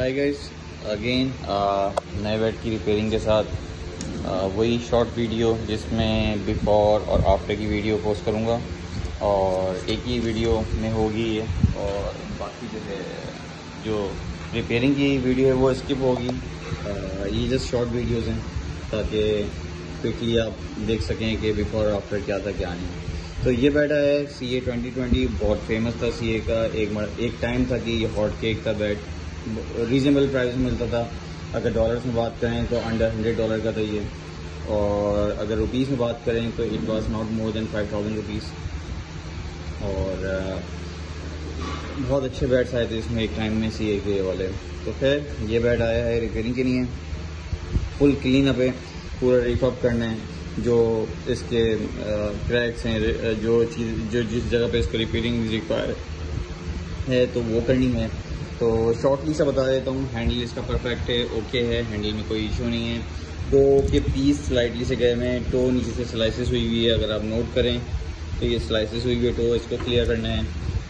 हाय guys again नए bed की repairing के साथ uh, वही शॉर्ट वीडियो जिसमें बिफोर और आफ्टर की वीडियो पोस्ट करूँगा। और एक ही वीडियो में होगी ये और बाकी जो है जो रिपेयरिंग की वीडियो है वो स्किप होगी। Uh, ये जस्ट शॉर्ट वीडियोज़ हैं ताकि क्विकली आप देख सकें कि बिफोर और आफ्टर क्या था क्या नहीं। तो ये बेड है सी ए ट्वेंटी ट्वेंटी बहुत फ़ेमस था सी ए का। एक एक टाइम था कि ये हॉट केक था बेड रीजनेबल प्राइस में मिलता था। अगर डॉलर्स में बात करें तो अंडर हंड्रेड डॉलर का था ये। और अगर रुपीज़ में बात करें तो it was not more than five thousand rupees और बहुत अच्छे बैट्स आए थे इसमें एक टाइम में सी ए के वाले। तो खैर, ये बैट आया है रिपेयरिंग के लिए फुल क्लीन अप है, पूरा रिफअप करना है। जो इसके क्रैक्स हैं जो चीज़, जो जिस जगह पे इसको रिपेयरिंग रिक्वायर है तो वो करनी है। तो शॉर्टली सा बता देता हूँ हैंडल इसका परफेक्ट है ओके है हैंडल में कोई इशू नहीं है। टो के पीस स्लाइटली से गए में टो नीचे से स्लाइसिस हुई हुई है, अगर आप नोट करें तो ये स्लाइसिस हुई हुई है टो इसको क्लियर करना है।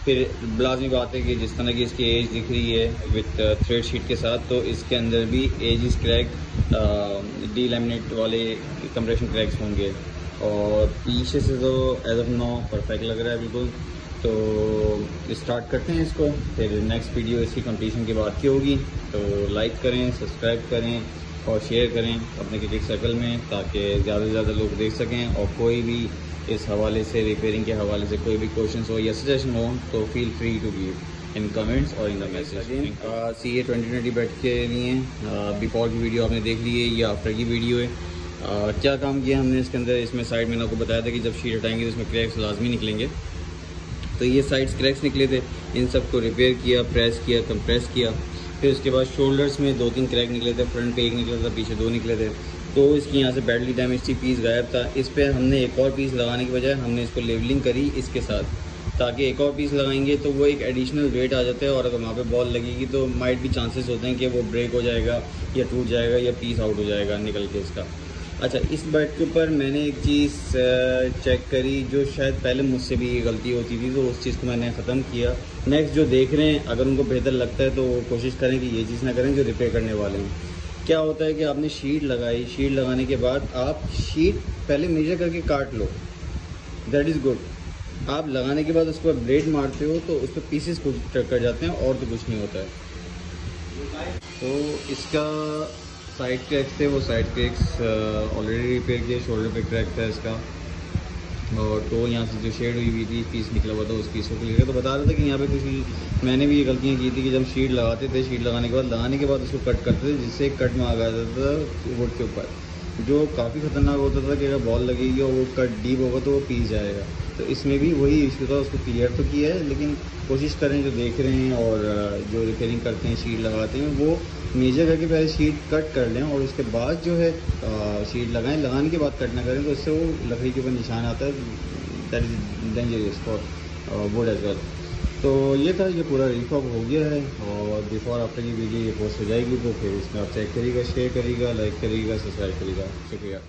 फिर लाजमी बात है कि जिस तरह की इसकी एज दिख रही है विथ थ्रेड शीट के साथ तो इसके अंदर भी एज इस क्रैक डी लेमिनेट वाले कंप्रेशन क्रैक्स होंगे। और पीछे से तो एज ऑफ़ नो परफेक्ट लग रहा है बिल्कुल। तो स्टार्ट करते हैं इसको। फिर नेक्स्ट वीडियो इसकी कंप्लीशन के बाद की होगी। तो लाइक करें सब्सक्राइब करें और शेयर करें अपने क्रिकेट सर्कल में ताकि ज़्यादा से ज़्यादा लोग देख सकें और कोई भी इस हवाले से रिपेयरिंग के हवाले से कोई भी क्वेश्चन हो या सजेशन हो तो feel free to give in comments और in the message C A twenty twenty बैठ के लिए। बिफोर की वीडियो आपने देख ली है या आफ्टर की वीडियो है। Uh, क्या काम किया हमने इसके अंदर? इसमें साइड में आपको बताया था कि जब शीट हटाएँगे तो इसमें क्रैक्स लाजमी निकलेंगे। तो ये साइड्स क्रैक्स निकले थे। इन सबको रिपेयर किया प्रेस किया कंप्रेस किया। फिर उसके बाद शोल्डर्स में दो तीन क्रैक निकले थे फ्रंट पे एक निकला था, पीछे दो निकले थे। तो इसकी यहाँ से बैडली डैमेज थी पीस गायब था। इस पर हमने एक और पीस लगाने की बजाय हमने इसको लेवलिंग करी इसके साथ। ताकि एक और पीस लगाएँगे तो वो एक एडिशनल वेट आ जाता है और अगर वहाँ पे बॉल लगेगी तो माइट भी चांसेस होते हैं कि वो ब्रेक हो जाएगा या टूट जाएगा या पीस आउट हो जाएगा निकल के इसका। अच्छा इस बैट के ऊपर मैंने एक चीज़ चेक करी जो शायद पहले मुझसे भी ये गलती होती थी तो उस चीज़ को मैंने ख़त्म किया। नेक्स्ट जो देख रहे हैं, अगर उनको बेहतर लगता है तो वो कोशिश करें कि ये चीज़ ना करें जो रिपेयर करने वाले हैं। क्या होता है कि आपने शीट लगाई शीट लगाने के बाद आप शीट पहले मेजर करके काट लो। दैट इज़ गुड आप लगाने के बाद उस पर ब्लेड मारते हो तो उस पर पीसेस कर जाते हैं और तो कुछ नहीं होता है। तो इसका साइड क्रैक्स थे, वो साइड क्रैक्स ऑलरेडी रिपेयर किए शोल्डर पे क्रैक था इसका। और तो यहाँ से जो शेड हुई हुई थी पीस निकला हुआ था, उस पीस को क्लियर तो बता रहा था कि यहाँ पे किसी मैंने भी ये गलतियाँ की थी कि जब शीट लगाते थे शीट लगाने के बाद, लगाने के बाद उसको कट करते थे, जिससे कट में आ जाता था वोट के ऊपर। जो काफ़ी ख़तरनाक होता था कि अगर बॉल लगेगी और वो कट डीप होगा तो वो पीस जाएगा। तो इसमें भी वही इश्यू था, उसको क्लियर तो किया है, लेकिन कोशिश करें जो देख रहे हैं और जो रिपेयरिंग करते हैं शीट लगाते हैं, वो मेजर करके पहले शीट कट कर लें और उसके बाद जो है शीट लगाएँ। लगाने के बाद कट ना करें तो उससे वो लकड़ी के ऊपर निशान आता है। That is dangerous for wood as well तो ये था, ये पूरा रिफॉर्म हो गया है और बिफोर आफ्टर की वीडियो ये पोस्ट हो जाएगी तो फिर इसमें आप चेक करिएगा शेयर करिएगा लाइक करिएगा सब्सक्राइब करिएगा। शुक्रिया।